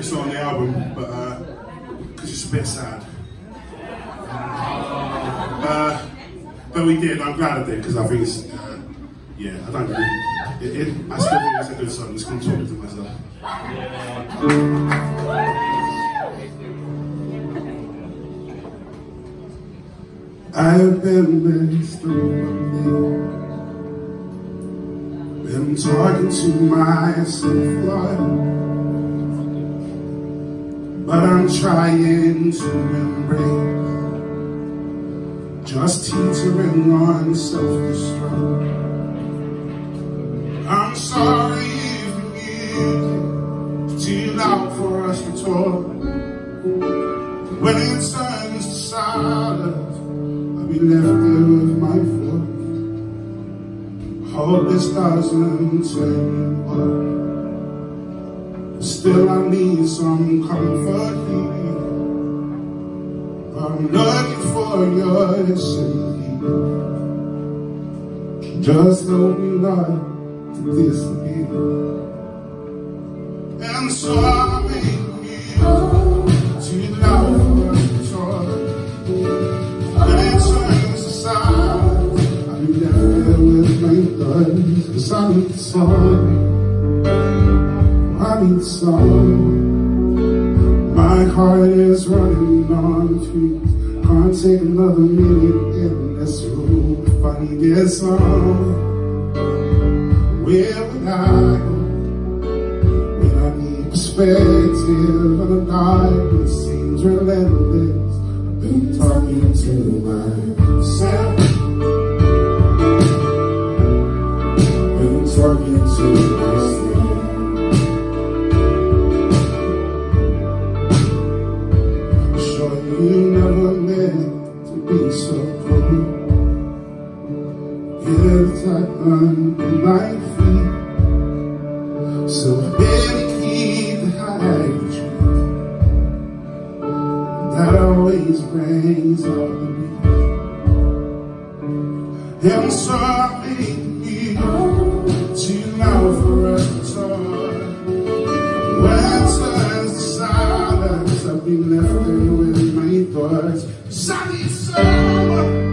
on the album, but because uh, it's a bit sad. Uh, but we did. I'm glad I did because I think it's. Uh, yeah, I don't really. It, it, I still think it's a good song. It's going to talk to myself. I've been messed up Been talking to myself lot but I'm trying to embrace just teetering on self-destruct. I'm sorry if it's too loud for us to talk. When it turns to silence, I'll be left there with my thoughts. Hope this doesn't tell you what. Still I need some comfort here. I'm looking for your sympathy. Just help me not to disappear. And so I make for us to talk. When it turns to silence, I'll be left there with my thoughts. Cause I need some. My heart is running on fumes. Can't take another minute in this room. If I get some, where would I go? When I need perspective and the darkness seems relentless. I've been talking to It's like under my feet. So baby, keep the high that always brings all the beat. And so I make me too loud for us to talk. When turns to silence, I'll be left with my thoughts. Cause I.